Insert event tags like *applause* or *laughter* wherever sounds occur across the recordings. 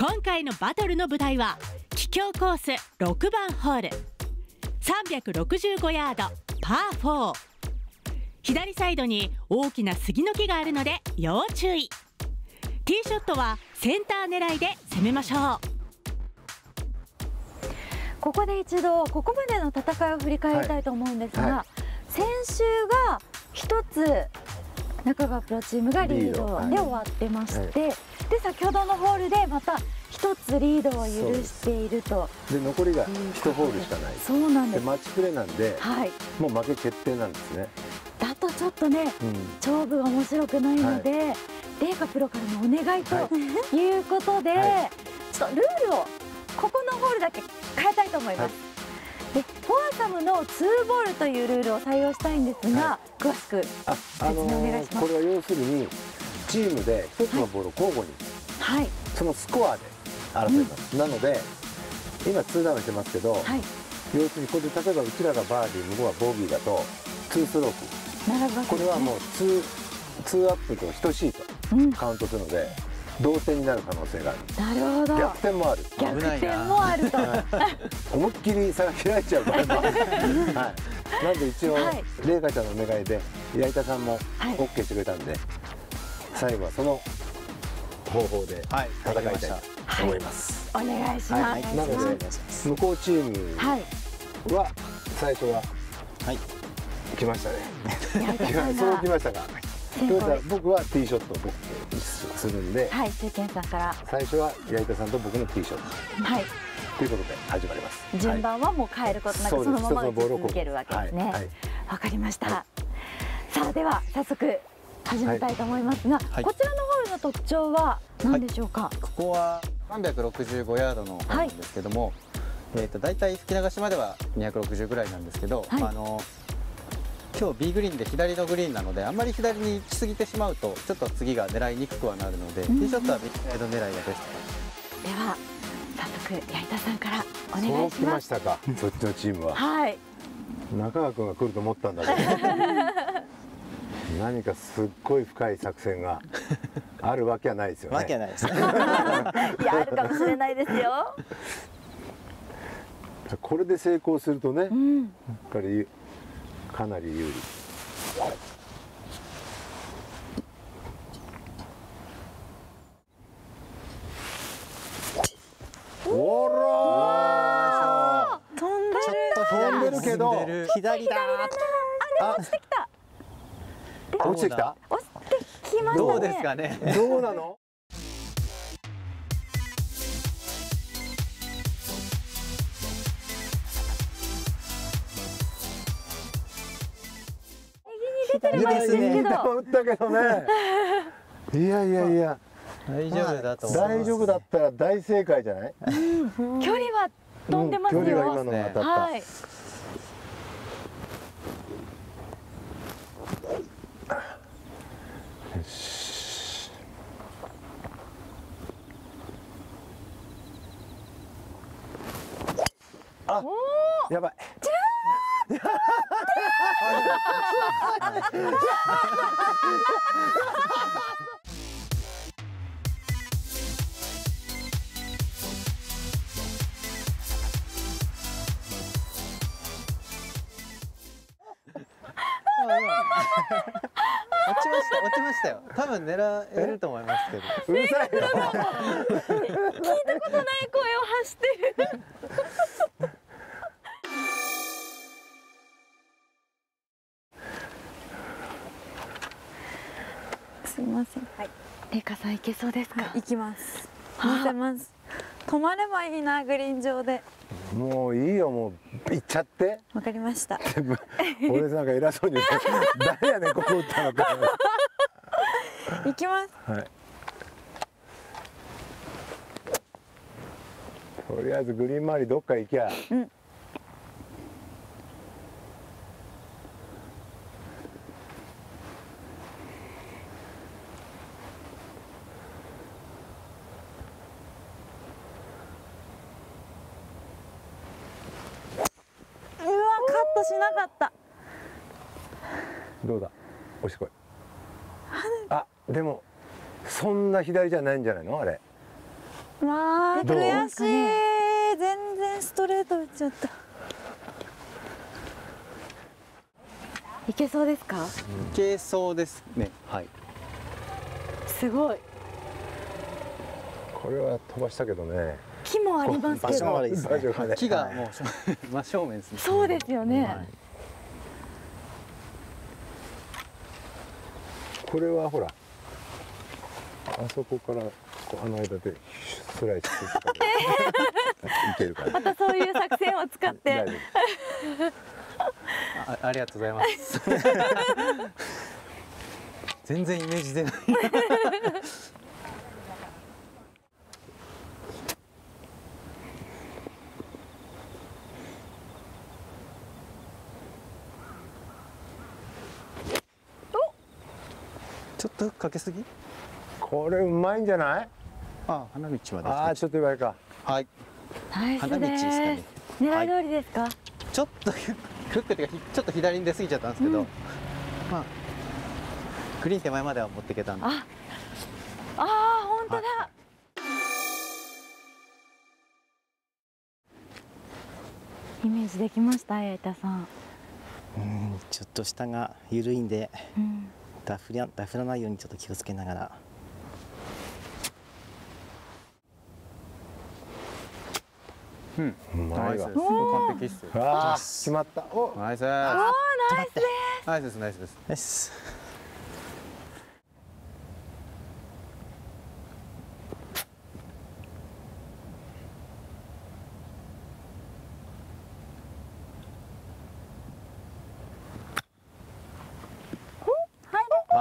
今回のバトルの舞台は桔梗コース6番ホール。365ヤードパー4左サイドに大きな杉の木があるので要注意。ティーショットはセンター狙いで攻めましょう。ここで一度ここまでの戦いを振り返りたいと思うんですが、はい。はい、先週が一つ中川プロチームがリード。で終わってまして、はい、で先ほどのホールでまた一つリードを許していると。で残りが1ホールしかない。そうなんです。マッチプレーなんで、はい、もう負け決定なんですね。だとちょっとね、うん、勝負が面白くないので、はい、レイカプロからのお願いとい。うことで、はい、ちょっとルールをここのホールだけ変えたいと思います、でフォアサムの2ボールというルールを採用したいんですが、はい、詳しく説明お願いします、これは要するにチームで1つのボールを交互に、はい、そのスコアで争います、うん、なので今2ダウンしてますけど、はい、要するにこれで例えばうちらがバーディー向こうはボギーだと2ストローク、ね、これはもう 2, 2アップと等しいとカウントするので、同点になる可能性がある。なるほど。逆転もある。逆転もあると。*laughs* 思いっきり差が開いちゃう場合もはい。なんで一応、はい、麗華ちゃんのお願いで矢板さんも OK してくれたんで、はい、最後はその方法で戦いたいと思います、はい、お願いします、はい、なので向こうチームは最初は、はい、来ましたね。*laughs* そう来ましたか僕はティーショットをするんで、はい、中堅さんから。最初は矢板さんと僕のティーショット、はい、ということで始まります。順番はもう変えることなく、はい、そのまま打ち続けるわけですね。わ、はい。はい、かりました、さあでは早速始めたいと思いますが、こちらのホールの特徴は何でしょうか、ここは365ヤードのホールなんですけども、えーと、だいたい吹き流しまでは260ぐらいなんですけど、あの今日 B グリーンで左のグリーンなのであんまり左に行き過ぎてしまうとちょっと次が狙いにくくはなるので、ティーショットは右サイド狙いがベストでは早速矢板さんからお願いしますそうきましたかそっちのチームははい中川君が来ると思ったんだけど *laughs* 何かすっごい深い作戦があるわけはないですよね。わけないです。*laughs* いやあるかもしれないですよ。*laughs* これで成功するとね、うん、やっぱりかなり有利。おら飛んでる飛んでるけど。左だあ落ちてきた。落ちてきた？落ちてきましたね。どうですかね。どうなの？てる前ですけど。打ったけどね。いやいやいや。大丈夫だと大丈夫だったら大正解じゃない？距離は飛んでますよ。距離は今のが当たった。はいあ、やばい。*laughs* 落ちました。落ちましたよ。多分狙えると思いますけど。うるさいよ聞いたことない声を発してる。レイカさん行けそうですか？行きます。乗せます。止まればいいなグリーン上で。もういいよもう。行っちゃって。わかりました。俺なんか偉そうに *laughs* 誰やねんここ打ったのか。行きます。はい。とりあえずグリーン周りどっか行きゃ、うんしなかったどうだ？押してこい。あでもそんな左じゃないんじゃないの？あれ。わあ悔しい、ね、全然ストレート打っちゃった。いけそうですか、いけそうですね。はい。すごい。これは飛ばしたけどね。木もありますけど、ね、木がもう真正面ですね。そうですよね、はいこれはほらあそこからこあの間でスライスいけるからまたそういう作戦を使って。あ *laughs* ありがとうございます。*laughs* 全然イメージ出ないちょっとかけすぎ？これうまいんじゃない？あ花道までああちょっと言われか。はい。花道ですかね。狙い通りですか、はい、ちょっとフックっていうかちょっと左に出過ぎちゃったんですけど、うん、まあグリーン手前までは持っていけたんで。ああ本当だ、イメージできました瑛太さん。うんちょっと下が緩いんで、うんダフらダフらないようにちょっと気をつけながら。うん、ナイス完璧っすあ決まった。おナイス。おナイスです。ナイスですナイスです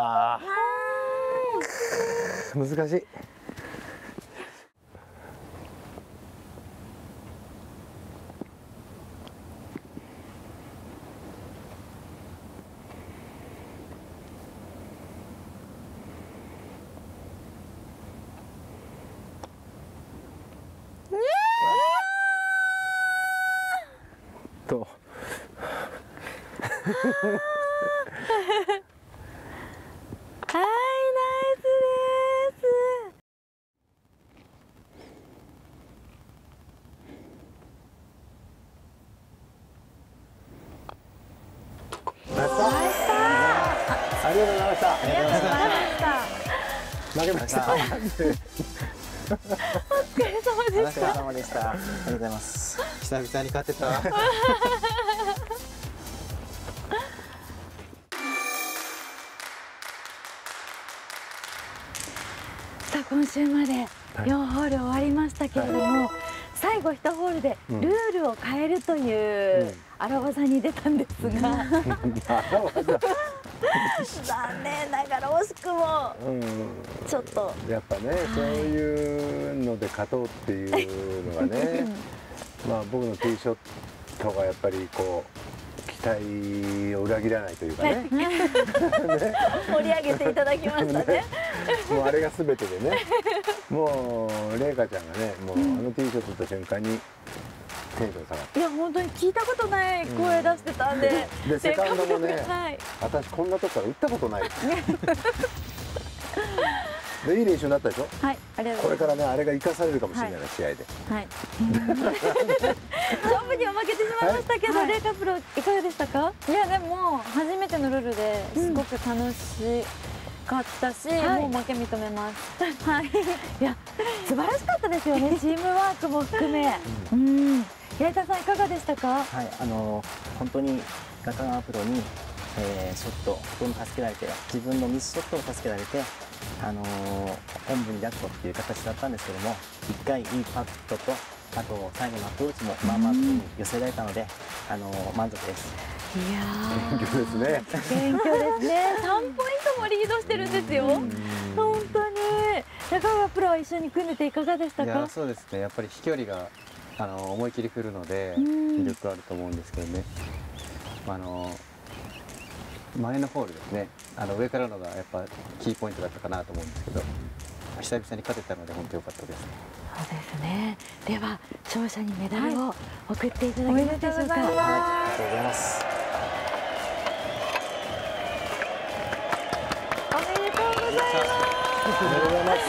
ナイス難しいと *laughs* 負けました。お疲れ様でした。お疲れ様でした。ありがとうございます。久々に勝てた。*laughs* さあ今週まで4ホール終わりましたけれども、はい、最後1ホールでルールを変えるという荒技に出たんですが、*laughs* *laughs* 残念ながら惜しくもちょっと、うん、やっぱね、はい、そういうので勝とうっていうのがね *laughs* まあ僕のティーショットがやっぱりこう期待を裏切らないというかね。ね、*laughs* 盛り上げていただきましたね。ね、もうあれが全てでね。もう麗華ちゃんがねもうあのティーショットった瞬間にいや本当に聞いたことない声出してたんで、うん、でセカンドもね、はい、私こんなとこから打ったことない。*laughs* でいい練習になったでしょ？はいありがとうこれからねあれが生かされるかもしれない、はい、試合で。はい。*laughs* 勝負には負けてしまいましたけど、はい、レイカプロいかがでしたか？いやでも初めてのルールですごく楽しい、かったし、はい、もう負け認めます。はい。いや素晴らしかったですよね。*laughs* チームワークも含め。うん。八田さんいかがでしたか？はい、あの本当に中川プロに、えー、ショット本当に助けられて、自分のミスショットを助けられて、あの本部にジャットっていう形だったんですけども、一回いいパットとあと最後のアプローチもまあまあ寄せられたので、あの満足です。いや勉強ですね。勉強ですね。三ポイントもリードしてるんですよ。本当に中川プロは一緒に組んでていかがでしたか？そうですね。やっぱり飛距離があの思い切り振るので魅力あると思うんですけどね、あの前のホールですね。あの上からのがやっぱキーポイントだったかなと思うんですけど久々に勝てたので本当良かったです。そうですね。では勝者にメダルを送っていただけますでしょうか、はい、ありがとうございます。おめでとうございます。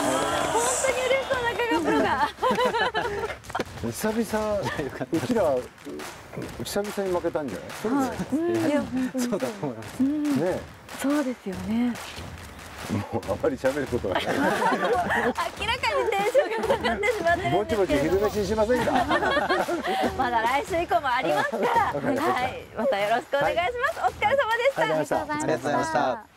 本当に嬉しそうな中川プロが *laughs* 久々うちら久々に負けたんじゃない？そうですね、そうだと思いますね。そうですよね。もうあまり喋ることがない。*laughs* 明らかにテンションが下がってしまってぼちぼち昼飯しませんかまだ来週以降もありますからはい。またよろしくお願いします、はい、お疲れ様でした。ありがとうございました